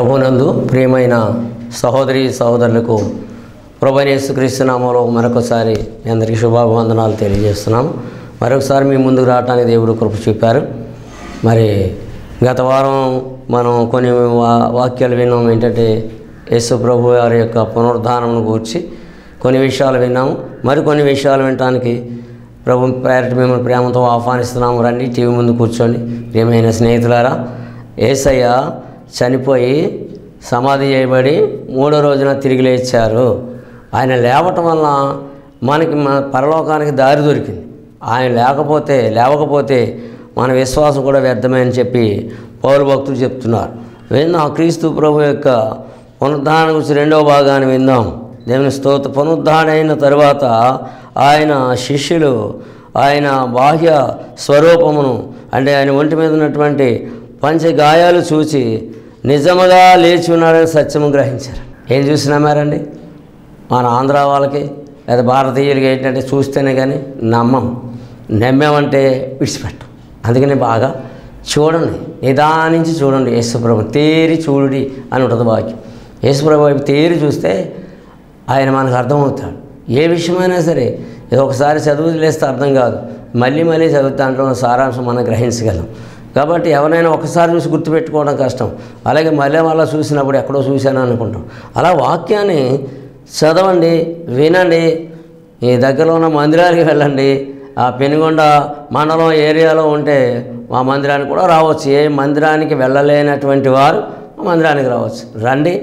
ప్రభునందు ప్రియమైన సహోదరి సహోదరులకు ప్రభనేసుక్రీస్తు నామంలో మరొకసారి మీ అందరికీ శుభాభివందనాలు తెలియజేస్తున్నాం. మరొకసారి మీ ముందుకు రావడానికి దేవుడు కృప చూపారు. మరి గత వారం మనం కొన్ని వా- వాక్యాలు విన్నాం. ఏంటంటే యేసు ప్రభు వారి యొక్క పునరుద్ధానమును గూర్చి కొన్ని విషయాలు విన్నాము. మరికొన్ని విషయాలు వినటానికి ప్రభు పేరటి మిమ్మల్ని ప్రేమతో ఆహ్వానిస్తున్నాము. రండి టీవీ ముందు కూర్చోండి. ప్రియమైన స్నేహితులారా ఏసయ్య చనిపోయి సమాధి చేయబడి మూడో రోజున తిరిగి లేచారు. ఆయన లేవటం వల్ల మనకి మన పరలోకానికి దారి దొరికింది. ఆయన లేకపోతే లేవకపోతే మన విశ్వాసం కూడా వ్యర్థమే అని చెప్పి పౌరు భక్తులు చెప్తున్నారు. విందాం క్రీస్తు ప్రభు యొక్క పునరుద్ధానం గురించి రెండవ భాగాన్ని విందాం. దేవుని స్తోత్ర పునరుద్ధారణ అయిన తర్వాత ఆయన శిష్యులు ఆయన బాహ్య స్వరూపమును అంటే ఆయన ఒంటి మీద ఉన్నటువంటి పంచ గాయాలు చూచి నిజముగా లేచి ఉన్నాడని సత్యము గ్రహించారు. ఏం చూసి నమ్మారండి మన ఆంధ్ర వాళ్ళకి లేదా భారతీయులకి ఏంటంటే చూస్తేనే కానీ నమ్మం. నమ్మేమంటే విడిచిపెట్టం. అందుకని బాగా చూడండి. నిదానించి చూడండి యేసుప్రభు తేరి చూడుడి అని ఉంటుంది వాక్యం. యేసుప్రభు వైపు తేరి చూస్తే ఆయన మనకు అర్థమవుతాడు. ఏ విషయమైనా సరే ఇది ఒకసారి చదువు లేస్తే అర్థం కాదు. మళ్ళీ మళ్ళీ చదువు దాంట్లో సారాంశం మనం గ్రహించగలం. కాబట్టి ఎవరైనా ఒకసారి చూసి గుర్తుపెట్టుకోవడం కష్టం. అలాగే మళ్ళీ మళ్ళీ చూసినప్పుడు ఎక్కడో చూశాను అనుకుంటాం. అలా వాక్యాన్ని చదవండి వినండి. ఈ దగ్గరలో ఉన్న మందిరానికి వెళ్ళండి. ఆ పెనుగొండ మండలం ఏరియాలో ఉంటే మా మందిరానికి కూడా రావచ్చు. ఏ మందిరానికి వెళ్ళలేనటువంటి వారు మందిరానికి రావచ్చు. రండి.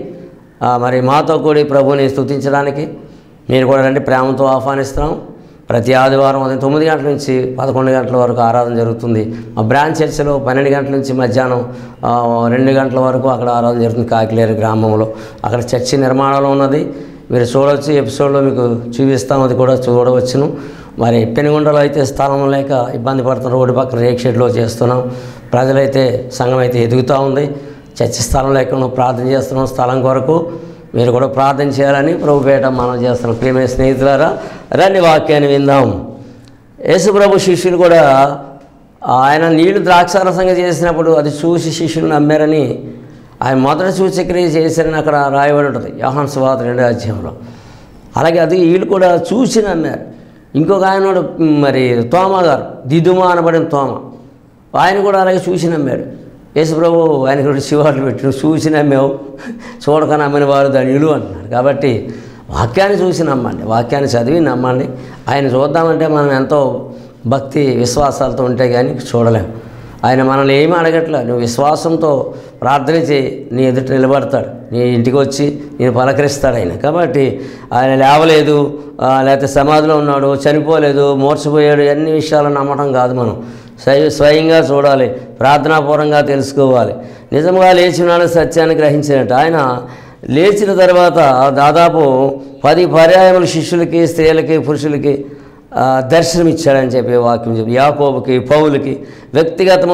మరి మాతో కూడి ప్రభుని స్తుతించడానికి మీరు కూడా రండి. ప్రేమతో ఆహ్వానిస్తున్నాం. ప్రతి ఆదివారం ఉదయం తొమ్మిది గంటల నుంచి పదకొండు గంటల వరకు ఆరాధన జరుగుతుంది. మా బ్రాంచ్ చర్చిలో పన్నెండు గంటల నుంచి మధ్యాహ్నం రెండు గంటల వరకు అక్కడ ఆరాధన జరుగుతుంది కాకిలేరు గ్రామంలో. అక్కడ చర్చి నిర్మాణంలో ఉన్నది. మీరు చూడవచ్చు ఎపిసోడ్లో మీకు చూపిస్తాం అది కూడా చూడవచ్చును. మరి పెనుగొండలో అయితే స్థలం లేక ఇబ్బంది పడుతున్న రోడ్డు పక్కన రేక్ షెడ్లో చేస్తున్నాం. ప్రజలైతే సంఘం అయితే ఎదుగుతూ ఉంది. చర్చి స్థలం లేకుండా ప్రార్థన చేస్తున్నాం స్థలం కొరకు. మీరు కూడా ప్రార్థన చేయాలని ప్రభుపేట మనం చేస్తున్నాం ప్రియమైన స్నేహితులారా రండి వాక్యాన్ని విందాం. యేసు ప్రభు శిష్యులు కూడా ఆయన నీళ్ళు ద్రాక్షారసంగా చేసినప్పుడు అది చూసి శిష్యులు నమ్మారని ఆయన మొదట సూచక్రియ చేశారని అక్కడ రాయబడి ఉంటుంది యోహాన్ సువాత రెండో అధ్యాయంలో. అలాగే అది వీళ్ళు కూడా చూసి నమ్మారు. ఇంకొక ఆయన కూడా, మరి తోమ గారు దిదుమా అనబడిన తోమ. ఆయన కూడా అలాగే చూసి నమ్మాడు. యేసుప్రభు ఆయన రెండు శివాట్లు పెట్టి చూసి నమ్మావు చూడక నమ్మిన వారు ధన్యులు అంటున్నాడు కాబట్టి వాక్యాన్ని చూసి నమ్మండి. వాక్యాన్ని చదివి నమ్మండి. ఆయన చూద్దామంటే మనం ఎంతో భక్తి విశ్వాసాలతో ఉంటే కానీ చూడలేం. ఆయన మనల్ని ఏమి అడగట్లే నువ్వు విశ్వాసంతో ప్రార్థన చేయి. నీ ఎదుట నిలబడతాడు. నీ ఇంటికి వచ్చి నేను పలకరిస్తాడు ఆయన. కాబట్టి ఆయన లేవలేదు. లేకపోతే సమాధిలో ఉన్నాడు చనిపోలేదు మోర్చిపోయాడు అన్ని విషయాలు నమ్మటం కాదు మనం. స్వయంగా చూడాలి. ప్రార్థనాపూర్వంగా తెలుసుకోవాలి. నిజంగా లేచినాడు సత్యాన్ని గ్రహించినట్టు. ఆయన లేచిన తర్వాత దాదాపు పది పర్యాయములు శిష్యులకి స్త్రీలకి పురుషులకి దర్శనమిచ్చాడని చెప్పి వాక్యం చెప్పి యాకోబుకి పౌలకి వ్యక్తిగత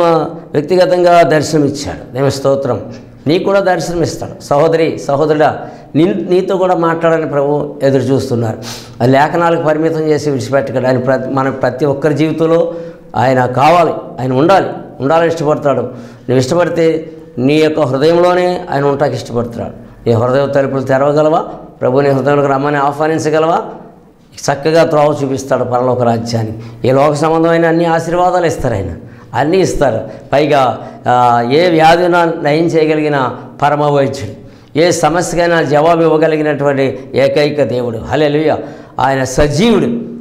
వ్యక్తిగతంగా దర్శనమిచ్చాడు. దేవ స్తోత్రం. నీకు కూడా దర్శనమిస్తాడు. సహోదరి సహోదరుడా నీ నీతో కూడా మాట్లాడని ప్రభు ఎదురు చూస్తున్నారు ఆ లేఖనాలకు పరిమితం చేసి విడిచిపెట్టగలడు ఆయన ప్రతి మన ప్రతి ఒక్కరి జీవితంలో ఆయన కావాలి ఆయన ఉండాలి ఉండాలని ఇష్టపడతాడు. నువ్వు ఇష్టపడితే నీ యొక్క హృదయంలోనే ఆయన ఉంటాకి ఇష్టపడుతున్నాడు నీ హృదయ తలుపులు తెరవగలవా? ప్రభుని హృదయంలోకి రమ్మని ఆహ్వానించగలవా? చక్కగా త్రోవ చూపిస్తాడు పరలోక రాజ్యాన్ని. ఏ లోక సంబంధమైన అన్ని ఆశీర్వాదాలు ఇస్తారు ఆయన. అన్నీ ఇస్తారు. పైగా ఏ వ్యాధిన నయం చేయగలిగిన పరమ వైద్యుడు. ఏ సమస్యకైనా జవాబు ఇవ్వగలిగినటువంటి ఏకైక దేవుడు. హలెలుయ ఆయన సజీవుడు.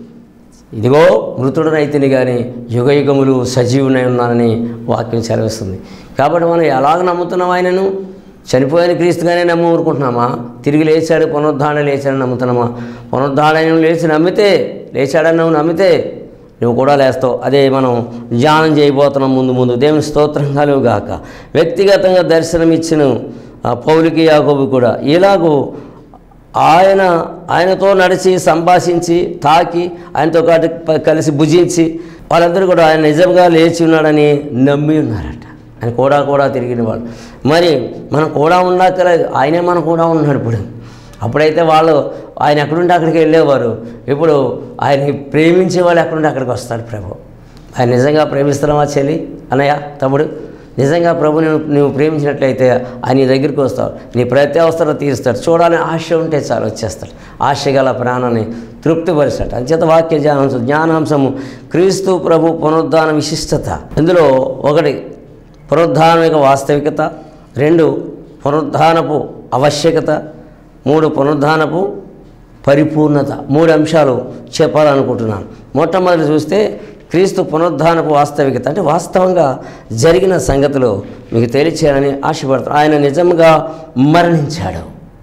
ఇదిగో మృతుడనైతిని కానీ యుగయుగములు సజీవునై ఉన్నానని వాక్యం సెలవిస్తుంది. కాబట్టి మనం ఎలాగ నమ్ముతున్నాం ఆయనను? చనిపోయిన క్రీస్తుగానే నమ్ము ఊరుకుంటున్నామా? తిరిగి లేచాడు పునరుద్ధారణ లేచాడని నమ్ముతున్నామా? పునరుద్ధారణ లేచి నమ్మితే లేచాడని నువ్వు నమ్మితే నువ్వు కూడా లేస్తావు. అదే మనం ధ్యానం చేయబోతున్నాం ముందు ముందు. దేవుని స్తోత్రం కలుగుగాక. వ్యక్తిగతంగా దర్శనమిచ్చిన ఆ పౌలికి యాకోబు కూడా ఇలాగూ ఆయన ఆయనతో నడిచి సంభాషించి తాకి ఆయనతో పాటు కలిసి భుజించి వాళ్ళందరూ కూడా ఆయన నిజంగా లేచి ఉన్నాడని నమ్మి ఉన్నారట. ఆయన కూడా కూడా తిరిగిన వాళ్ళు. మరి మనం కూడా ఉండక్కర్లేదు ఆయనే మనం కూడా ఉన్నాడు ఇప్పుడు. అప్పుడైతే వాళ్ళు ఆయన ఎక్కడుంటే అక్కడికి వెళ్ళేవారు. ఇప్పుడు ఆయన ప్రేమించే వాళ్ళు ఎక్కడుంటే అక్కడికి వస్తారు ప్రభు. ఆయన నిజంగా ప్రేమిస్తున్నామా చెల్లి అన్నయ్య తమ్ముడు? నిజంగా ప్రభుని నువ్వు ప్రేమించినట్లయితే ఆయన నీ దగ్గరికి వస్తావు నీ ప్రతి అవసరం తీరుస్తాడు. చూడాలని ఆశ ఉంటే చాలు వచ్చేస్తాడు. ఆశ గల ప్రాణాన్ని తృప్తిపరుస్తాడు. అంచేత వాక్య జ్ఞానాంశం జ్ఞానాంశము క్రీస్తు ప్రభు పునరుద్ధాన విశిష్టత. ఇందులో ఒకటి పునరుద్ధానం యొక్క వాస్తవికత. రెండు పునరుద్ధానపు ఆవశ్యకత. మూడు పునరుద్ధానపు పరిపూర్ణత. మూడు అంశాలు చెప్పాలనుకుంటున్నాను. మొట్టమొదటి చూస్తే క్రీస్తు పునరుద్ధానపు వాస్తవికత అంటే వాస్తవంగా జరిగిన సంగతులు మీకు తెలియచేయాలని ఆశపడతాను ఆయన నిజంగా మరణించాడు.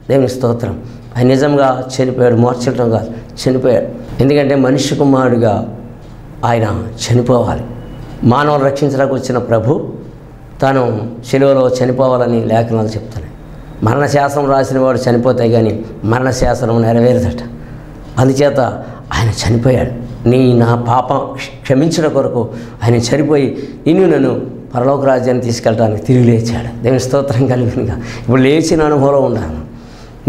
దేవుని స్తోత్రం. ఆయన నిజంగా చనిపోయాడు. మార్చడం కాదు చనిపోయాడు. ఎందుకంటే మనిషి కుమారుడిగా ఆయన చనిపోవాలి. మానవులు రక్షించడానికి వచ్చిన ప్రభు తాను శిలువలో చనిపోవాలని లేఖనాలు చెప్తున్నాయి. మరణశాసనం రాసిన వాడు చనిపోతే కానీ మరణశాసనం నెరవేరదట. అందుచేత ఆయన చనిపోయాడు. నీ నా పాపం క్షమించిన కొరకు ఆయన చనిపోయి నిన్ను నన్ను పరలోక రాజ్యాన్ని తీసుకెళ్ళడానికి తిరిగి లేచాడు. దేవుని స్తోత్రం కలిగినగా. ఇప్పుడు లేచిన అనుభవంలో ఉన్నాను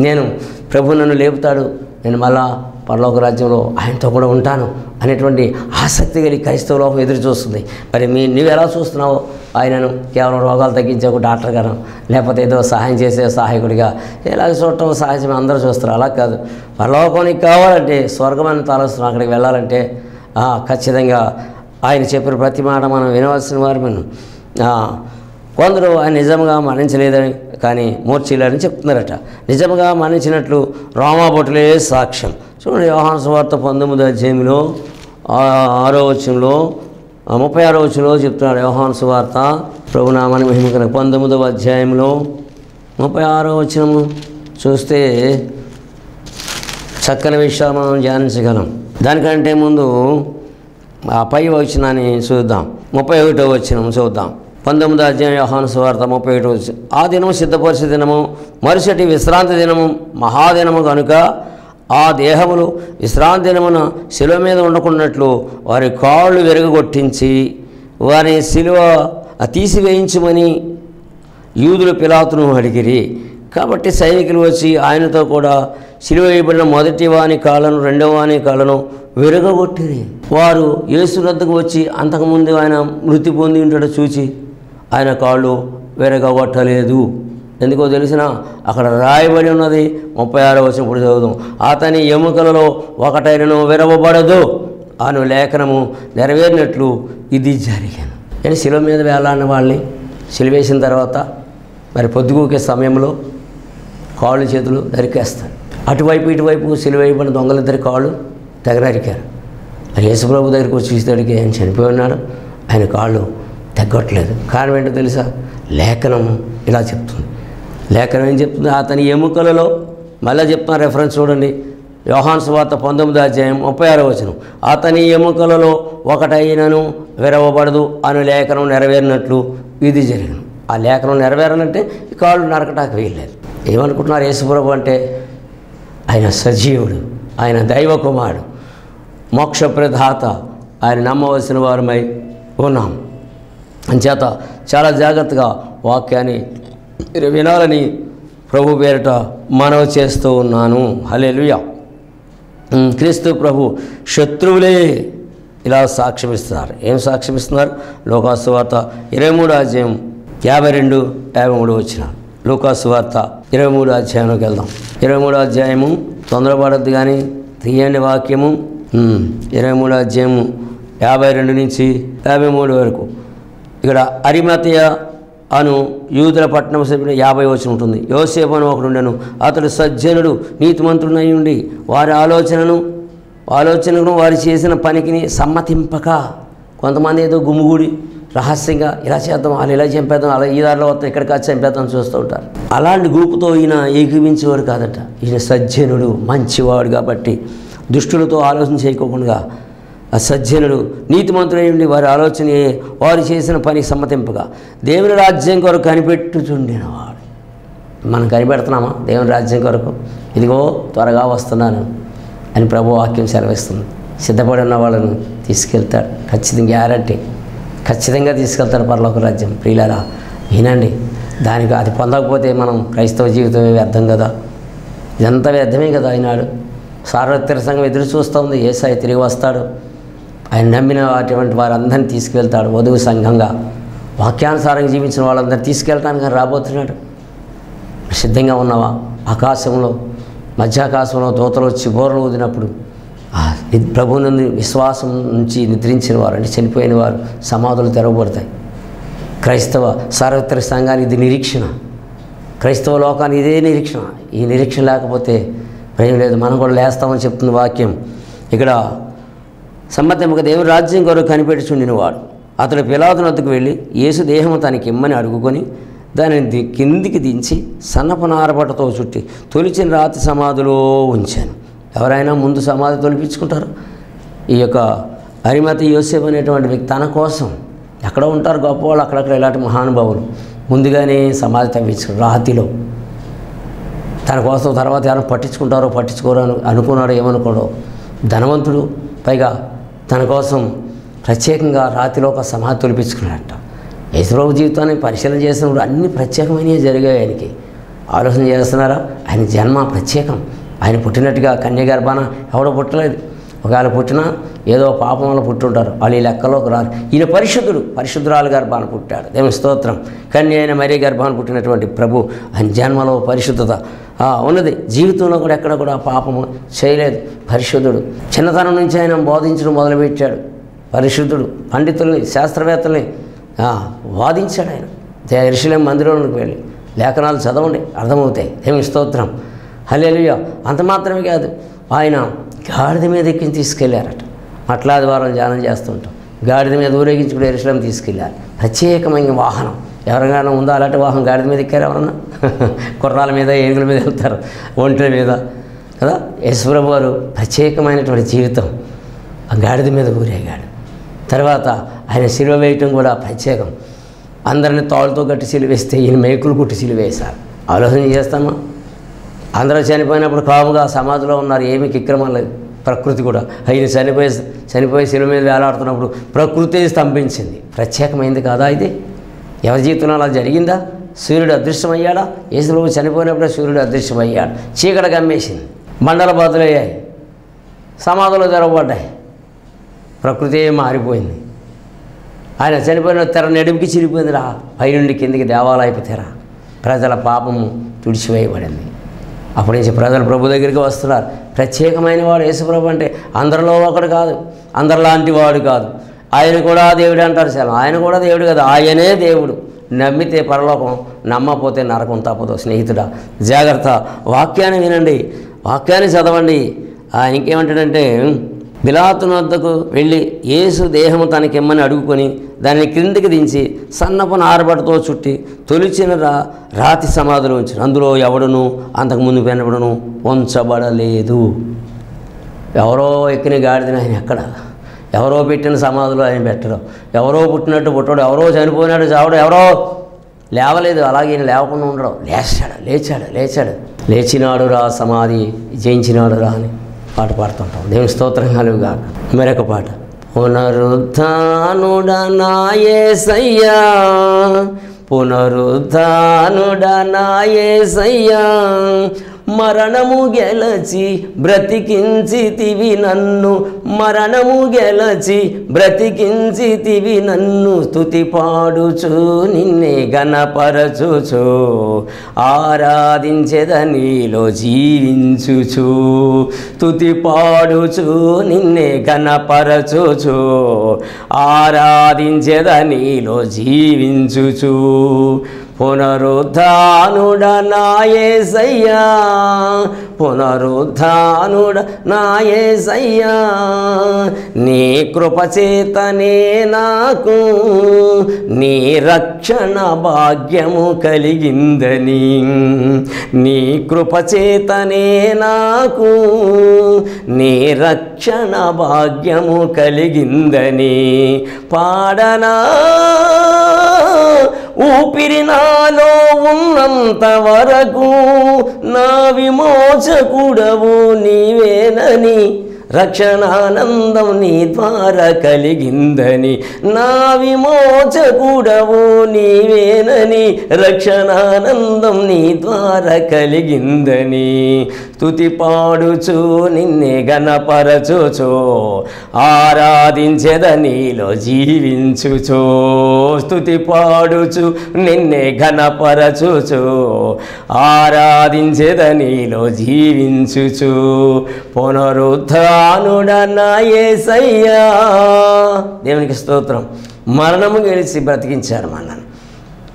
నేను ప్రభు నన్ను లేపుతాడు. నేను మళ్ళా పరలోక రాజ్యంలో ఆయనతో కూడా ఉంటాను అనేటువంటి ఆసక్తి కలిగి క్రైస్తవ లోకం ఎదురు చూస్తుంది. మరి మీ నువ్వు ఎలా చూస్తున్నావో ఆయనను కేవలం రోగాలు తగ్గించే ఒక డాక్టర్ గాను లేకపోతే ఏదో సహాయం చేసే సహాయకుడిగా ఇలాగ చూడటం సహజమే అందరూ చూస్తారు. అలా కాదు. పరలోకానికి కావాలంటే స్వర్గమని తలస్తున్నాం అక్కడికి వెళ్ళాలంటే ఖచ్చితంగా ఆయన చెప్పిన ప్రతి మాట మనం వినవలసిన వారు మనం కొందరు ఆయన నిజంగా మరణించలేదని కానీ మూర్చిలేదని చెప్తున్నారట. నిజంగా మరణించినట్లు రోమాబొట్లే సాక్ష్యం. చూడండి వ్యవహార సువార్త పంతొమ్మిది అధ్యాయంలో ఆరో వచ్చంలో ముప్పై ఆరో వచనంలో చెప్తున్నాడు యోహాను సువార్త ప్రభునామాని మహిమకర. పంతొమ్మిదవ అధ్యాయంలో ముప్పై ఆరో వచనము చూస్తే చక్కని విషయాలు మనం ధ్యానించగలం. దానికంటే ముందు ఆ పై వచనాన్ని చూద్దాం. ముప్పై ఒకటో వచనం చూద్దాం. పంతొమ్మిదో అధ్యాయం యోహాను సువార్త ముప్పై ఒకటో వచ్చిన ఆ దినము సిద్ధపరిచే దినము మరుసటి విశ్రాంతి దినము మహాదినము కనుక ఆ దేహములు విశ్రాంతి దినమున శిలువ మీద ఉండకున్నట్లు వారి కాళ్ళు విరగగొట్టించి వారి శిలువ తీసివేయించమని యూదులు పిలాతును అడిగిరి. కాబట్టి సైనికులు వచ్చి ఆయనతో కూడా సిలువ వేయబడిన మొదటి వాని కాళ్ళను రెండవ వాని కాళ్ళను విరగొట్టిరి వారు యేసు వద్దకు వచ్చి అంతకుముందు ఆయన మృతి పొంది ఉంటాడో చూచి ఆయన కాళ్ళు విరగొట్టలేదు ఎందుకో తెలిసిన అక్కడ రాయబడి ఉన్నది ముప్పై ఆరో వచ్చిన ఇప్పుడు చదువుదాం. అతని ఎముకలలో ఒకటైనను విరవబడదు. అను లేఖనము నెరవేరినట్లు ఇది జరిగాను. నేను శిలువ మీద వేలాడిన వాళ్ళని? సిలివేసిన తర్వాత మరి పొద్దుగూకే సమయంలో కాళ్ళు చేతులు నరికేస్తారు. అటువైపు ఇటువైపు సిలువైపడిన దొంగలిద్దరి కాళ్ళు తెగ నరికారు. మరి యేసుప్రభు దగ్గరికి వచ్చి చూసేటడికి ఆయన చనిపోయి ఉన్నాడు. ఆయన కాళ్ళు తగ్గట్లేదు. కారణం ఏంటో తెలుసా? లేఖనం ఇలా చెప్తుంది. లేఖనం ఏం చెప్తుంది అతని ఎముకలలో మళ్ళీ చెప్తాను రెఫరెన్స్ చూడండి. యోహాన్ సువార్త పంతొమ్మిది అధ్యాయం ముప్పై ఆరో వచనం. అతని ఎముకలలో ఒకటైనను విరవబడదు అను లేఖనం నెరవేరినట్లు ఇది జరిగింది. ఆ లేఖనం నెరవేరనంటే ఈ కాళ్ళు నరకటానికి వేయలేదు ఏమనుకుంటున్నారు యేసుప్రభు అంటే? ఆయన సజీవుడు ఆయన దైవ కుమారుడు మోక్షప్రదాత ఆయన నమ్మవలసిన వారమై ఉన్నాం. అంచేత చాలా జాగ్రత్తగా వాక్యాన్ని మీరు వినాలని ప్రభు పేరిట మనవి చేస్తూ ఉన్నాను. హల్లెలూయా. క్రీస్తు ప్రభు శత్రువులే ఇలా సాక్ష్యమిస్తున్నారు. ఏం సాక్ష్యమిస్తున్నారు? లోకాసు వార్త ఇరవై మూడు అధ్యాయం యాభై రెండు యాభై మూడు వచ్చిన. లోకాసు వార్త ఇరవై మూడు అధ్యాయంలోకి వెళ్దాం. ఇరవై మూడు అధ్యాయము తొందరపడద్దు కానీ తీయండి వాక్యము. ఇరవై మూడు అధ్యాయము యాభై రెండు నుంచి యాభై మూడు వరకు. ఇక్కడ అరిమతయ అను యూదుల పట్టణం సభ్యుడు యాభై వచ్చి ఉంటుంది. యోసేపు అని ఒకడు ఉండెను. అతడు సజ్జనుడు నీతిమంతుడునై ఉండి వారి ఆలోచనను ఆలోచనను వారు చేసిన పనికిని సమ్మతింపక కొంతమంది ఏదో గుమ్ముగూడి రహస్యంగా ఇలా చేద్దాం వాళ్ళు ఇలా చంపేద్దాం అలా ఈ దారిలో వస్తాం ఇక్కడికి వచ్చి చంపేద్దాం చూస్తూ ఉంటారు. అలాంటి గ్రూపుతో ఈయన ఏకీవించేవాడు కాదట. ఈయన సజ్జనుడు మంచివాడు కాబట్టి దుష్టులతో ఆలోచన చేయకోకుండా ఆ సజ్జనుడు నీతిమంతుడైండి వారి ఆలోచన వారు చేసిన పని సమ్మతింపగా. దేవుని రాజ్యం కొరకు కనిపెట్టుచుండినవాడు. మనం కనిపెడుతున్నామా? దేవుని రాజ్యం కొరకు? ఇదిగో త్వరగా వస్తున్నాను అని ప్రభు వాక్యం సెలవిస్తుంది. సిద్ధపడి ఉన్న వాళ్ళను తీసుకెళ్తాడు. ఖచ్చితంగా గ్యారంటీ. ఖచ్చితంగా తీసుకెళ్తాడు పరలోక రాజ్యం. ప్రియులరా వినండి. దానికి అది పొందకపోతే మనం క్రైస్తవ జీవితమే వ్యర్థం కదా? ఇదంతా వ్యర్థమే కదా ఈనాడు? సార్వత్రిక సంఘం ఎదురు చూస్తుంది. ఏసాయి తిరిగి వస్తాడు. ఆయన నమ్మిన అటువంటి వారందరిని తీసుకువెళ్తాడు వధువు సంఘంగా. వాక్యానుసారంగా జీవించిన వాళ్ళందరినీ తీసుకెళ్ళటానికి రాబోతున్నాడు. సిద్ధంగా ఉన్నావా? ఆకాశంలో మధ్యాకాశంలో దూతలు వచ్చి బోరలు ఊదినప్పుడు ఆ ప్రభు నుండి విశ్వాసం నుంచి నిద్రించిన వారు అంటే చనిపోయిన వారు సమాధులు తెరవబడతాయి. క్రైస్తవ సార్వత్రిక సంఘానికి ఇది నిరీక్షణ. క్రైస్తవ లోకానికి ఇదే నిరీక్షణ. ఈ నిరీక్షణ లేకపోతే భయం లేదు. మనం కూడా లేస్తామని చెప్తున్న వాక్యం. ఇక్కడ సమ్మతముగా దేవుని రాజ్యం కొరకు కనిపెట్టుచుండిన వాడు అతడు పిలాతుని వెళ్ళి యేసు దేహము తనకి ఇమ్మని అడుగుకొని దానిని ది- కిందికి దించి సన్నపు నారబట్టతో చుట్టి తొలిచిన రాతి సమాధిలో ఉంచాను. ఎవరైనా ముందు సమాధి తొలిపించుకుంటారు? ఈ యొక్క అరిమతి యోసేపు అనేటువంటి వ్యక్తి తన కోసం ఎక్కడ ఉంటారు గొప్పవాళ్ళు అక్కడక్కడ ఇలాంటి మహానుభావులు. ముందుగానే సమాధి తవ్వించారు రాతిలో తన కోసం తర్వాత ఎవరైనా పట్టించుకుంటారో పట్టించుకోరో అను అనుకున్నాడో ఏమనుకోడో ధనవంతుడు పైగా తన కోసం ప్రత్యేకంగా రాతిలో ఒక సమాధి తొలిపించుకున్నాడట. యశ్వరావు జీవితాన్ని పరిశీలన చేసినప్పుడు అన్ని ప్రత్యేకమైనవి జరిగాయి ఆయనకి. ఆలోచన చేస్తున్నారా? ఆయన జన్మ ప్రత్యేకం. ఆయన పుట్టినట్టుగా కన్య గర్భాన ఎవడో పుట్టలేదు. ఒకవేళ పుట్టినా ఏదో పాపం వల్ల పుట్టుంటారు. వాళ్ళు ఈ లెక్కలోకి రారు. ఈయన పరిశుద్ధుడు పరిశుద్ధురాలు గర్భాన పుట్టాడు. దేవుని స్తోత్రం. కన్య అయిన మరీ గర్భాన పుట్టినటువంటి ప్రభు ఆయన జన్మలో పరిశుద్ధత ఉన్నది. జీవితంలో కూడా ఎక్కడ కూడా పాపము చేయలేదు. పరిశుద్ధుడు. చిన్నతనం నుంచి ఆయన బోధించడం మొదలుపెట్టాడు. పరిశుద్ధుడు. పండితుల్ని శాస్త్రవేత్తల్ని వాదించాడు ఆయన. ఎరుసలేం మందిరంలోకి వెళ్ళి. లేఖనాలు చదవండి. అర్థమవుతాయి. ఏమి స్తోత్రం. హల్లెలూయా. అంత మాత్రమే కాదు. ఆయన గాడిద మీద ఎక్కించి తీసుకెళ్ళారట. మట్లాదివారం ధ్యానం చేస్తుంటాం. గాడిద మీద ఊరేగించి కూడా తీసుకెళ్ళారు ప్రత్యేకమైన వాహనం. ఎవరికైనా ఉందా? అలాంటి వాహనం గాడిద మీద ఎక్కారు ఎవరన్నా? కుర్రాల మీద ఏనుగుల మీద వెళ్తారు. ఒంట్ల మీద. కదా? యశ్వరబు వారు ప్రత్యేకమైనటువంటి జీవితం. ఆ గాడిద మీద ఊరేగాడు తర్వాత ఆయన సిలువ వేయటం కూడా ప్రత్యేకం. అందరిని తాళ్ళతో గట్టి సిలువేస్తే ఈయన మేకులు కుట్టి సిలువేశారు ఆలోచన చేస్తామా? అందరూ చనిపోయినప్పుడు కాముగా సమాజంలో ఉన్నారు. ఏమి కిక్రమం లేదు ప్రకృతి కూడా. ఆయన చనిపోయి చనిపోయి శిలువ మీద వేలాడుతున్నప్పుడు ప్రకృతి స్తంభించింది. ప్రత్యేకమైంది కాదా ఇది? ఎవరి జీవితంలో అలా జరిగిందా? సూర్యుడు అదృశ్యమయ్యాడా? యేసుప్రభు చనిపోయినప్పుడే సూర్యుడు అదృశ్యమయ్యాడు. చీకట గమ్మేసింది మండల బాధలయ్యాయి సమాధులు తెరవబడ్డాయి. ప్రకృతి మారిపోయింది. ఆయన చనిపోయిన తెర నడుముకి చిరిపోయిందిరా పైనుండి కిందికి దేవాలయపు తెర. ప్రజల పాపము తుడిచివేయబడింది. అప్పటి నుంచి ప్రజలు ప్రభు దగ్గరికి వస్తున్నారు. ప్రత్యేకమైన వాడు యేసుప్రభు అంటే అందరిలో ఒకడు కాదు. అందరిలాంటి వాడు కాదు. ఆయన కూడా దేవుడు అంటారు చాలా ఆయన కూడా దేవుడు కదా. ఆయనే దేవుడు. నమ్మితే పరలోకం నమ్మపోతే నరకం తప్పదు స్నేహితుడా. జాగ్రత్త. వాక్యాన్ని వినండి. వాక్యాన్ని చదవండి. ఆయన ఇంకేమంటాడంటే బిలాతుని వద్దకు వెళ్ళి యేసు దేహము తనకిమ్మని అడుగుకొని దానిని క్రిందికి దించి సన్నపు నారబడితో చుట్టి తొలిచిన రా రాతి సమాధిలో ఉంచిన అందులో ఎవడును అంతకుముందు వెనబడును ఉంచబడలేదు. ఎవరో ఎక్కిన గాడిదని ఆయన ఎక్కడ? ఎవరో పెట్టిన సమాధులు ఆయన పెట్టరు. ఎవరో పుట్టినట్టు పుట్టడు. ఎవరో చనిపోయినాడు చావడు. ఎవరో లేవలేదు. అలాగే ఈయన లేవకుండా ఉండడం. లేచాడు లేచాడు లేచాడు. లేచినాడు రా సమాధి జయించినాడు రా అని పాట పాడుతుంటాం. దేవుని స్తోత్రం కలుగుగా మరొక పాట. పునరుద్ధానుడనాయసయ్యా పునరుద్ధానుడనాయసయ్యా మరణము గెలచి బ్రతికించితివి నన్ను. మరణము గెలచి బ్రతికించితివి నన్ను. స్థుతి పాడుచు నిన్నే గణపరచుచు ఆరాధించెద నీలో జీవించుచు. స్థుతి పాడుచు నిన్నే గణపరచుచు ఆరాధించెద నీలో జీవించుచు. పునరుద్ధానుడ నాయసయ్యా పునరుద్ధానుడ నాయసయ్యా నీ కృపచేతనే నాకు నీ రక్షణ భాగ్యము కలిగిందని నీ కృపచేతనే నాకు నీ రక్షణ భాగ్యము కలిగిందని పాడనా ఊపిరి నాలో ఉన్నంత వరకు నా విమోచకుడవు నీవేనని రక్షణానందం నీ ద్వారా కలిగిందని. నా విమోచకుడవు నీవేనని రక్షణానందం నీ ద్వారా కలిగిందని. తుతి పాడుచు నిన్నే గణపరచుచో ఆరాధించెద నీలో జీవించుచో. స్తుతి పాడుచు నిన్నే ఘనపరచుచు ఆరాధించెద నీలో జీవించుచు. పునరుద్ధానుడన్న యేసయ్యా దేవునికి స్తోత్రం. మరణము గెలిచి బ్రతికించాడు మనల్ని.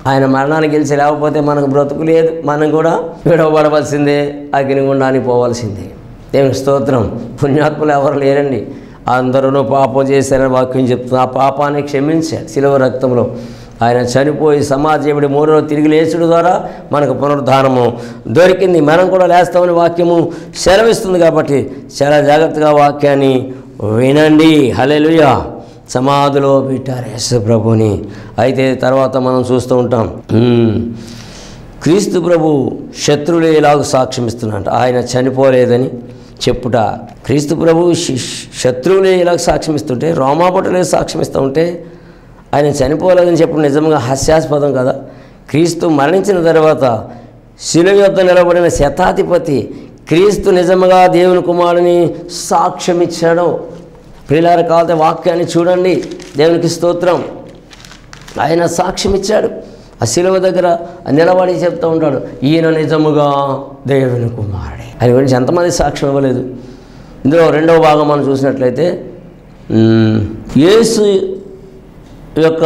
ఆయన మరణాన్ని గెలిచి లేకపోతే మనకు బ్రతుకు లేదు. మనం కూడా విడవబడవలసిందే అగ్నిగుండానికి పోవాల్సిందే. దేవుని స్తోత్రం. పుణ్యాత్ములు ఎవరు లేరండి. అందరూ పాపం చేశారని వాక్యం చెప్తున్నా ఆ పాపాన్ని క్షమించాడు శిలవ రక్తంలో. ఆయన చనిపోయి సమాజీవుడి మూడో తిరిగి లేచుడు ద్వారా మనకు పునరుద్ధానము. దొరికింది మనం కూడా లేస్తామని వాక్యము సెలవిస్తుంది కాబట్టి చాలా జాగ్రత్తగా వాక్యాన్ని వినండి. హల్లెలూయా. సమాధిలో పెట్టారు యేసు ప్రభుని అయితే తర్వాత మనం చూస్తూ ఉంటాం. క్రీస్తు ప్రభు శత్రువులు ఇలాగ సాక్ష్యమిస్తున్నట్టు ఆయన చనిపోలేదని చెప్పుట క్రీస్తు ప్రభు శి- శత్రువులే ఇలాగ సాక్ష్యమిస్తుంటే రోమాపటులే ఉంటే ఆయన చనిపోలేదని చెప్పడం నిజంగా హాస్యాస్పదం కదా. క్రీస్తు మరణించిన తర్వాత శిలువ యొద్ద నిలబడిన శతాధిపతి క్రీస్తు నిజముగా దేవుని కుమారుని సాక్ష్యం ఇచ్చాడు ప్రియులార కావాలంటే వాక్యాన్ని చూడండి. దేవునికి స్తోత్రం. ఆయన సాక్ష్యం ఇచ్చాడు ఆ శిలువ దగ్గర నిలబడి చెప్తూ ఉంటాడు ఈయన నిజముగా దేవుని కుమారుడే. ఆయన గురించి ఎంతమంది సాక్ష్యం ఇవ్వలేదు. ఇందులో రెండవ భాగం మనం చూసినట్లయితే ఏసు యేసు యొక్క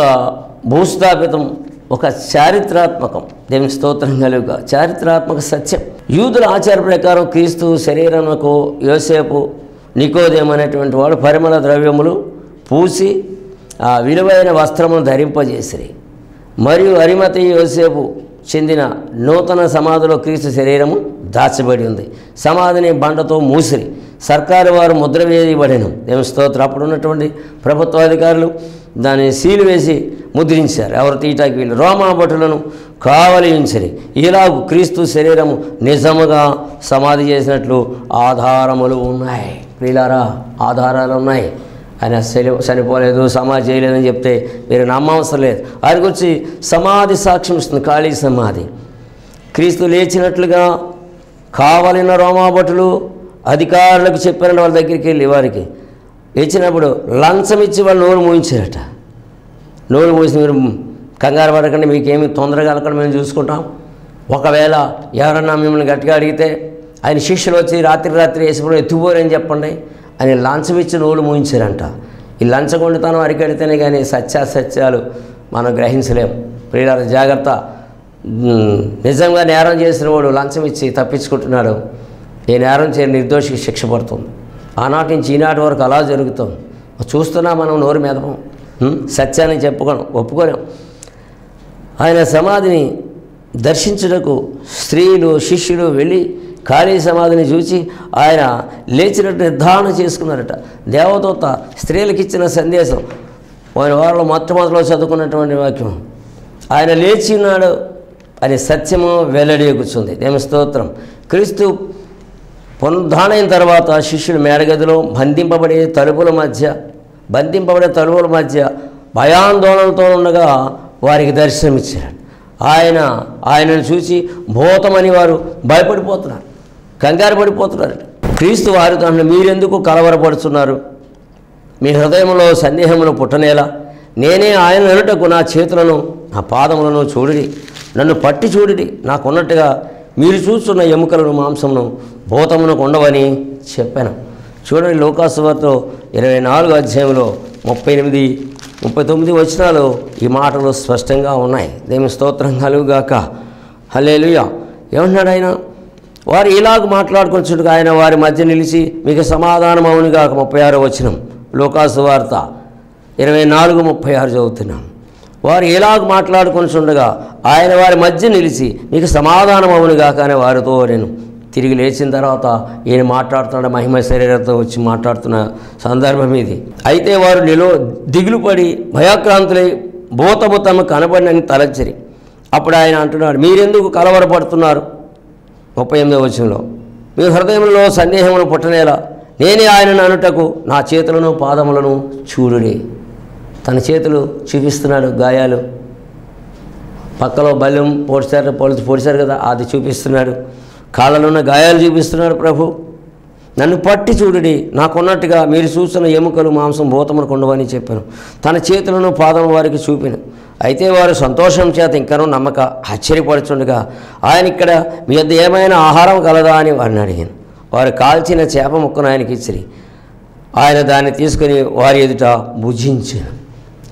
భూస్థాపితం ఒక చారిత్రాత్మకం. దేవుని స్తోత్రం కలుగుక చారిత్రాత్మక సత్యం. యూదుల ఆచార ప్రకారం క్రీస్తు శరీరముకు యోసేపు నికోదేమనేటువంటి వాడు పరిమళ ద్రవ్యములు పూసి ఆ విలువైన వస్త్రమును ధరింపజేసిరి. మరియు అరిమతి యోసేపు చెందిన నూతన సమాధిలో క్రీస్తు శరీరము దాచబడి ఉంది. సమాధిని బండతో మూసిరి. సర్కారు వారు ముద్ర వేయబడిన. దేవుని స్తోత్రం. అప్పుడు ఉన్నటువంటి ప్రభుత్వాధికారులు దాన్ని సీలు వేసి ముద్రించారు. ఎవరు తీటాకి వీళ్ళు? రోమా భటులను కావలి ఉంచిరి ఇలాగు క్రీస్తు శరీరము నిజముగా సమాధి చేసినట్లు ఆధారములు ఉన్నాయి. వీళ్ళారా ఆధారాలు ఉన్నాయి. ఆయన చని చనిపోలేదు సమాధి చేయలేదని చెప్తే మీరు నమ్మవసరం లేదు. ఆయన గురించి సమాధి సాక్ష్యం ఇస్తుంది ఖాళీ సమాధి. క్రీస్తు లేచినట్లుగా కావలిన రోమాభటులు అధికారులకు చెప్పిన వాళ్ళ దగ్గరికి వెళ్ళి వారికి ఇచ్చినప్పుడు లంచం ఇచ్చి వాళ్ళు నోరు మూయించారట. నోరు మూసి మీరు కంగారు పడకండి మీకేమి తొందరగా కలకండి మేము చూసుకుంటాం. ఒకవేళ ఎవరన్నా మిమ్మల్ని గట్టిగా అడిగితే ఆయన శిష్యులు వచ్చి రాత్రి రాత్రి వేసిపోయి ఎత్తుపోరని చెప్పండి అని లంచం ఇచ్చి నోరు మూయించారంట. ఈ లంచగొండితనం అరికడితేనే కానీ సత్యాసత్యాలు మనం గ్రహించలేం. ప్రియుల జాగ్రత్త. నిజంగా నేరం చేసిన వాడు లంచం ఇచ్చి తప్పించుకుంటున్నాడు. ఈ నేరం చేయని నిర్దోషికి శిక్ష పడుతుంది. ఆనాటి నుంచి ఈనాటి వరకు అలా జరుగుతుంది. చూస్తున్నా మనం నోరు మెదపం. సత్యాన్ని చెప్పుకోను ఒప్పుకోలేం. ఆయన సమాధిని దర్శించుటకు స్త్రీలు శిష్యులు వెళ్ళి ఖాళీ సమాధిని చూసి ఆయన లేచినట్టు నిర్ధారణ చేసుకున్నారట. దేవదూత స్త్రీలకు ఇచ్చిన సందేశం. ఆయన వారిలో మొట్టమొదటిలో చదువుకున్నటువంటి వాక్యం. ఆయన లేచినాడు అనే సత్యము వెల్లడియకుచుంది దేని స్తోత్రం? క్రీస్తు పునరుద్ధానైన తర్వాత శిష్యుడు మేడగదిలో బంధింపబడే తలుపుల మధ్య బంధింపబడే తలుపుల మధ్య భయాందోళనతో ఉండగా వారికి దర్శనమిచ్చాడు ఆయన ఆయనను చూసి భూతమని వారు భయపడిపోతున్నారు కంగారు పడిపోతున్నారు. క్రీస్తు వారు తనను మీరెందుకు కలవరపడుతున్నారు మీ హృదయంలో సందేహములు పుట్టనేలా? నేనే ఆయన వెనుటకు నా చేతులను నా పాదములను చూడిడి నన్ను పట్టి చూడిడి నాకున్నట్టుగా మీరు చూస్తున్న ఎముకలను మాంసమును భూతమునకు ఉండవని చెప్పాను. చూడండి లోకాసువార్తో ఇరవై నాలుగు అధ్యాయంలో ముప్పై ఎనిమిది ముప్పై తొమ్మిది వచనాలు ఈ మాటలు స్పష్టంగా ఉన్నాయి. దేని స్తోత్రం కలుగుగాక. హలేలుయ ఏమన్నాడు ఆయన? వారు ఇలాగ మాట్లాడుకొచ్చుడుగా ఆయన వారి మధ్య నిలిచి మీకు సమాధానం అవునుగాక ముప్పై ఆరో వచనం. లోకాసు వార్త ఇరవై నాలుగు ముప్పై ఆరు చదువుతున్నాం. వారు ఎలాగ మాట్లాడుకొనిచుండగా ఆయన వారి మధ్య నిలిచి మీకు సమాధానం అవునుగాక అని వారితో నేను తిరిగి లేచిన తర్వాత ఈయన మాట్లాడుతున్నాడు మహిమ శరీరంతో వచ్చి మాట్లాడుతున్న సందర్భం ఇది. అయితే వారు నిలో దిగులు పడి భయాక్రాంతులై భూతము తమ కనబడినని తలచరి. అప్పుడు ఆయన అంటున్నాడు మీరెందుకు కలవరపడుతున్నారు? ముప్పై ఎనిమిదో వచనంలో. మీ హృదయంలో సందేహములు పుట్టనేలా నేనే ఆయనను అనుటకు నా చేతులను పాదములను చూడుడే. తన చేతులు చూపిస్తున్నాడు గాయాలు. పక్కలో బల్యం పొడిచారు పొడిచి పొడిచారు కదా అది చూపిస్తున్నాడు. కాళ్ళలోన గాయాలు చూపిస్తున్నాడు ప్రభు. నన్ను పట్టి చూడుడి. నాకున్నట్టుగా మీరు చూసిన ఎముకలు మాంసం భూతమును కొండవని చెప్పాను. తన చేతులను పాదం వారికి చూపిన. అయితే వారు సంతోషం చేత ఇంకనూ నమ్మక ఆశ్చర్యపడుచుండగా ఆయన ఇక్కడ మీ వద్ద ఏమైనా ఆహారం కలదా అని వారిని అడిగాను. వారు కాల్చిన చేప ముక్కను ఆయనకి ఇచ్చిరి. ఆయన దాన్ని తీసుకుని వారి ఎదుట భుజించాను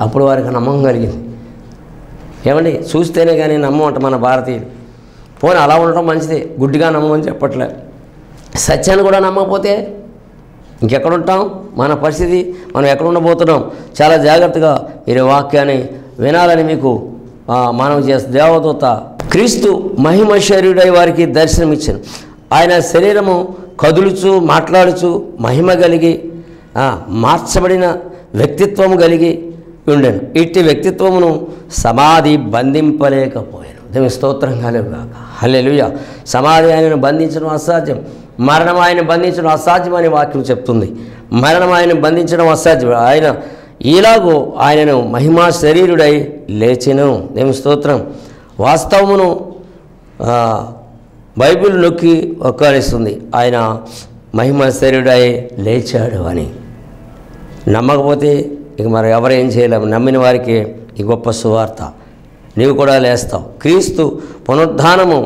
అప్పుడు వారికి నమ్మకం కలిగింది. ఏమండి? చూస్తేనే కానీ నమ్మమంట మన భారతీయులు. పోనీ అలా ఉండటం మంచిదే. గుడ్డిగా నమ్మమని చెప్పట్లే. సత్యాన్ని కూడా నమ్మకపోతే ఇంకెక్కడుంటాం? మన పరిస్థితి మనం ఎక్కడ ఉండబోతున్నాం చాలా జాగ్రత్తగా మీరు వాక్యాన్ని వినాలని మీకు మనం చేస్తే దేవదూత క్రీస్తు మహిమ శరీరుడై వారికి దర్శనమిచ్చాను. ఆయన శరీరము కదులుచు మాట్లాడుచు మహిమ కలిగి మార్చబడిన వ్యక్తిత్వము కలిగి ఉండెను. ఇట్టి వ్యక్తిత్వమును సమాధి బంధింపలేకపోయాను. దేవుని స్తోత్రం కలుగుగాక హల్లెలుయ. సమాధి ఆయనను బంధించడం అసాధ్యం. మరణం ఆయన బంధించడం అసాధ్యం అని వాక్యం చెప్తుంది. మరణం ఆయన బంధించడం అసాధ్యం. ఆయన ఈలాగూ ఆయనను మహిమా శరీరుడై లేచెను. దేవి స్తోత్రం. వాస్తవమును బైబిల్ నొక్కి ఒక్కరిస్తుంది ఆయన మహిమ శరీరుడై లేచాడు అని. నమ్మకపోతే ఇక మరి ఎవరు ఏం చేయలేము నమ్మిన వారికి ఈ గొప్ప సువార్త. నీవు కూడా లేస్తావు. క్రీస్తు పునరుద్ధానము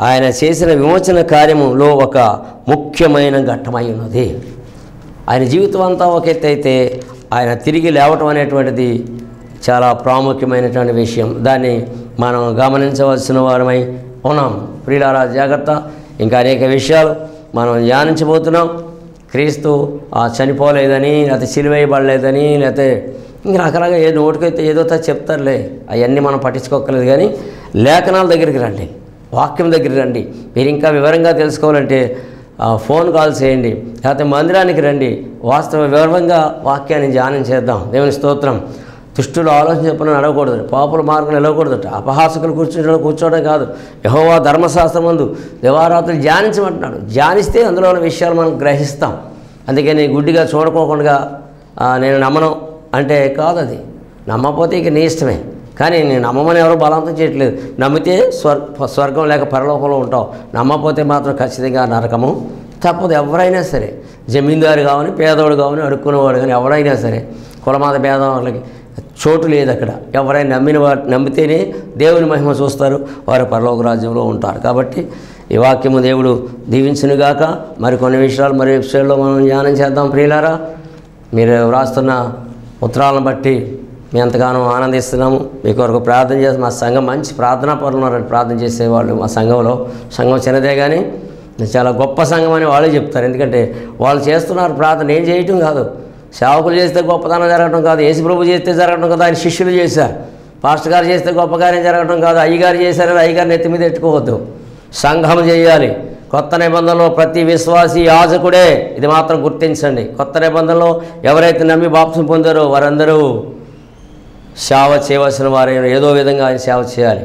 ఆయన చేసిన విమోచన కార్యములో ఒక ముఖ్యమైన ఘట్టమై ఉన్నది. ఆయన జీవితం అంతా ఒక ఎత్తైతే ఆయన తిరిగి లేవటం అనేటువంటిది చాలా ప్రాముఖ్యమైనటువంటి విషయం. దాన్ని మనం గమనించవలసిన వారమై ఉన్నాం. ప్రియులారా జాగ్రత్త. ఇంకా అనేక విషయాలు మనం ధ్యానించబోతున్నాం. క్రీస్తు చనిపోలేదని లేకపోతే సిలువేయబడలేదని లేకపోతే ఇంక రకరకాల ఏ నోటికైతే ఏదో చెప్తారులే అవన్నీ మనం పట్టించుకోకలేదు కానీ లేఖనాల దగ్గరికి రండి వాక్యం దగ్గరికి రండి. మీరు ఇంకా వివరంగా తెలుసుకోవాలంటే ఫోన్ కాల్ చేయండి లేకపోతే మందిరానికి రండి. వాస్తవ వివరంగా వాక్యాన్ని ధ్యానం చేద్దాం. దేవుని స్తోత్రం. దుష్టులు ఆలోచన చెప్పిన నడవకూడదు. పాపుల మార్గం నిలవకూడదట. అపహాసకులు కూర్చోవడం కూర్చోవడం కాదు. యహోవా ధర్మశాస్త్రం ముందు దేవారాత్రులు ధ్యానించమంటున్నాడు. ధ్యానిస్తే అందులో ఉన్న విషయాలు మనం గ్రహిస్తాం. అందుకని గుడ్డిగా చూడకోకుండా నేను నమ్మను. అంటే కాదు అది నమ్మకపోతే ఇక నీ ఇష్టమే. కానీ నేను నమ్మమని ఎవరు బలవంతం చేయట్లేదు. నమ్మితే స్వర్ స్వర్గం లేక పరలోకంలో ఉంటావు. నమ్మకపోతే మాత్రం ఖచ్చితంగా నరకము తప్పదు. ఎవరైనా సరే. జమీందారు కావని పేదవాడు కావని అడుక్కునేవాడు కానీ ఎవరైనా సరే కులమాత భేదం వాళ్ళకి చోటు లేదు అక్కడ. ఎవరైనా నమ్మిన వారు నమ్మితేనే దేవుని మహిమ చూస్తారు. వారు పరలోక రాజ్యంలో ఉంటారు. కాబట్టి ఈ వాక్యము దేవుడు దీవించునుగాక. మరి కొన్ని విషయాలు మరి విషయాల్లో మనం ధ్యానం చేద్దాం ప్రియులారా. మీరు వ్రాస్తున్న ఉత్తరాలను బట్టి మేము ఎంతగానో ఆనందిస్తున్నాము. మీ కొరకు ప్రార్థన చేసి మా సంఘం మంచి ప్రార్థనా పనులు ఉన్నారని ప్రార్థన చేసేవాళ్ళు మా సంఘంలో. సంఘం చిన్నదే కానీ చాలా గొప్ప సంఘం అని వాళ్ళే చెప్తారు. ఎందుకంటే వాళ్ళు చేస్తున్నారు ప్రార్థన ఏం చేయటం కాదు. సేవకులు చేస్తే గొప్పతనం జరగడం కాదు. యేసు ప్రభు చేస్తే జరగడం కాదు. ఆయన శిష్యులు చేశారు. పాస్టర్ గారు చేస్తే గొప్ప కార్యం జరగడం కాదు. అయ్యగారు చేశారని అయ్యగారిని ఎత్తి మీద ఎట్టుకోవద్దు సంఘం చేయాలి. కొత్త నిబంధనలో ప్రతి విశ్వాసి యాజకుడే. ఇది మాత్రం గుర్తించండి. కొత్త నిబంధనలో ఎవరైతే నమ్మి బాప్సం పొందారో వారందరూ సేవ చేయవలసిన వారే. ఏదో విధంగా ఆయన సేవ చేయాలి.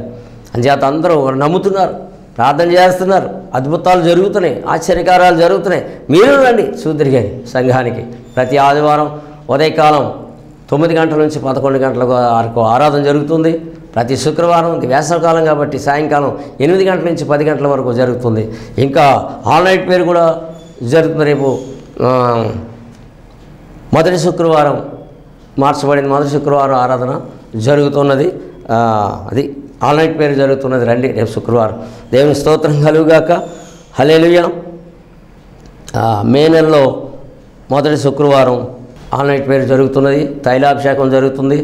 అంచేత అందరూ వారు నమ్ముతున్నారు. ప్రార్థన చేస్తున్నారు. అద్భుతాలు జరుగుతున్నాయి. ఆశ్చర్యకారాలు జరుగుతున్నాయి. మీరు రండి. చూద్దరిగాని సంఘానికి. ప్రతి ఆదివారం ఉదయకాలం తొమ్మిది గంటల నుంచి పదకొండు గంటల వరకు ఆరాధన జరుగుతుంది. ప్రతి శుక్రవారం ఇది వేసవకాలం కాబట్టి సాయంకాలం ఎనిమిది గంటల నుంచి పది గంటల వరకు జరుగుతుంది. ఇంకా ఆల్ నైట్ పేరు కూడా జరుగుతుంది రేపు మొదటి శుక్రవారం మార్చబడిన మొదటి శుక్రవారం ఆరాధన జరుగుతున్నది. అది ఆల్ నైట్ పేరు జరుగుతున్నది రండి రేపు శుక్రవారం. దేవుని స్తోత్రం కలుగుగాక. హలేలుయ మే నెలలో మొదటి శుక్రవారం ఆల్ నైట్ పేరు జరుగుతున్నది. తైలాభిషేకం జరుగుతుంది.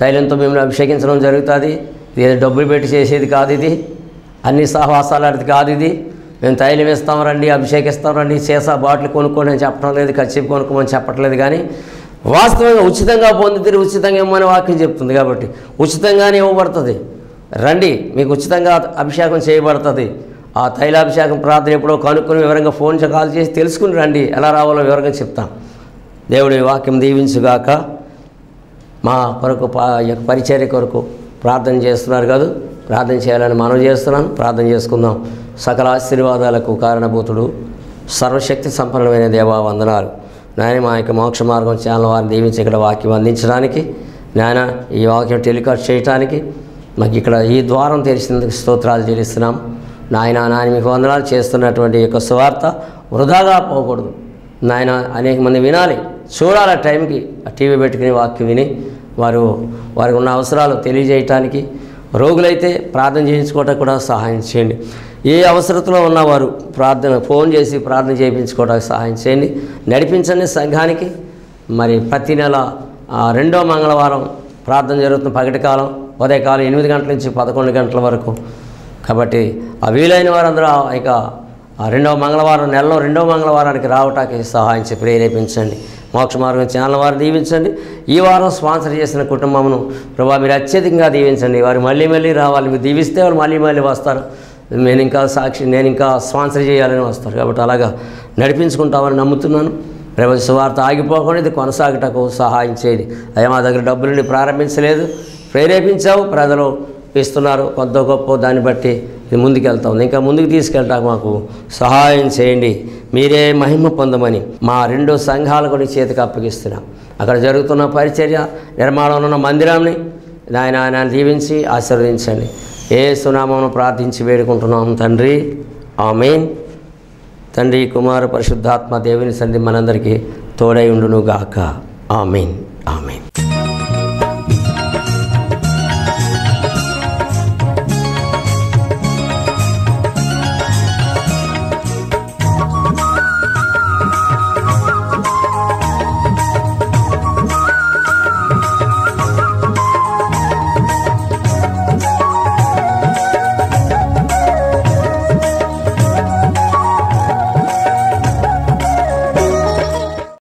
తైలంతో మిమ్మల్ని అభిషేకించడం జరుగుతుంది. ఇది డబ్బులు పెట్టి చేసేది కాదు ఇది. అన్ని సహవాసాలు అది కాదు ఇది. మేము తైలం ఇస్తాం రండి అభిషేకిస్తాం రండి సీసా బాటిల్ కొనుక్కోండి అని చెప్పడం లేదు ఖర్చు కొనుక్కోమని చెప్పట్లేదు కానీ వాస్తవంగా ఉచితంగా పొందితే ఉచితంగా ఇవ్వమని వాక్యం చెప్తుంది కాబట్టి ఉచితంగానే ఇవ్వబడుతుంది. రండి మీకు ఉచితంగా అభిషేకం చేయబడుతుంది. ఆ తైలాభిషేకం ప్రార్థన ఎప్పుడో కనుక్కొని వివరంగా ఫోన్ కాల్ చేసి తెలుసుకుని రండి. ఎలా రావాలో వివరంగా చెప్తాం. దేవుడి వాక్యం దీవించుగాక. మా కొరకు యొక్క పరిచర్య కొరకు ప్రార్థన చేస్తున్నారు కాదు ప్రార్థన చేయాలని మనం చేస్తున్నాను ప్రార్థన చేసుకుందాం. సకల ఆశీర్వాదాలకు కారణభూతుడు సర్వశక్తి సంపన్నమైన దేవా వందనాలు. నాయన మా యొక్క మోక్ష మార్గం ఛానల్ వారిని దీవించి ఇక్కడ వాక్యం అందించడానికి నాయన ఈ వాక్యం టెలికాస్ట్ చేయడానికి మాకు ఇక్కడ ఈ ద్వారం తెరిచినందుకు స్తోత్రాలు చెల్లిస్తున్నాం. నాయన నాయన మీకు వందనాలు చేస్తున్నటువంటి యొక్క సువార్త వృధాగా పోకూడదు. నాయన అనేక మంది వినాలి. చూడాలి ఆ టైంకి ఆ టీవీ పెట్టుకుని వాక్యం విని వారు వారికి ఉన్న అవసరాలు తెలియజేయటానికి రోగులైతే ప్రార్థన చేయించుకోవడానికి కూడా సహాయం చేయండి. ఏ అవసరతలో ఉన్నవారు ప్రార్థన ఫోన్ చేసి ప్రార్థన చేయించుకోవడానికి సహాయం చేయండి. నడిపించండి సంఘానికి. మరి ప్రతి నెల రెండో మంగళవారం ప్రార్థన జరుగుతున్న పగటి కాలం ఉదయకాలం ఎనిమిది గంటల నుంచి పదకొండు గంటల వరకు. కాబట్టి ఆ వీలైన వారందరూ ఇక రెండవ మంగళవారం నెలలో రెండవ మంగళవారానికి రావటానికి సహాయం చేసి ప్రేరేపించండి. మోక్ష మార్గం ఛానల్ వారు దీవించండి. ఈ వారం స్పాన్సర్ చేసిన కుటుంబమును ప్రభా మీరు అత్యధికంగా దీవించండి. వారు మళ్ళీ మళ్ళీ రావాలి. మీరు దీవిస్తే వాళ్ళు మళ్ళీ మళ్ళీ వస్తారు. నేను ఇంకా సాక్షి నేను ఇంకా స్పాన్సర్ చేయాలని వస్తారు. కాబట్టి అలాగా నడిపించుకుంటామని నమ్ముతున్నాను. రేపు సువార్త ఆగిపోకుండా ఇది కొనసాగటకు సహాయం చేయండి. అయ్యా మా దగ్గర డబ్బులని ప్రారంభించలేదు. ప్రేరేపించావు ప్రజలు ఇస్తున్నారు. కొంత గొప్ప దాన్ని బట్టి ముందుకెళ్తా ఉంది ఇంకా ముందుకు తీసుకెళ్ళటానికి మాకు. సహాయం చేయండి. మీరే మహిమ పొందమని మా రెండు సంఘాలకు నీ చేతికి అప్పగిస్తున్నాం. అక్కడ జరుగుతున్న పరిచర్య నిర్మాణంలో ఉన్న మందిరాన్ని నాయన ఆయన దీవించి ఆశీర్వదించండి. ఏ సునామను ప్రార్థించి వేడుకుంటున్నాం తండ్రి. ఆమెన్. తండ్రి కుమార పరిశుద్ధాత్మ దేవుని సంధి మనందరికీ తోడై ఉండును గాక ఆమెన్. ఆమెన్.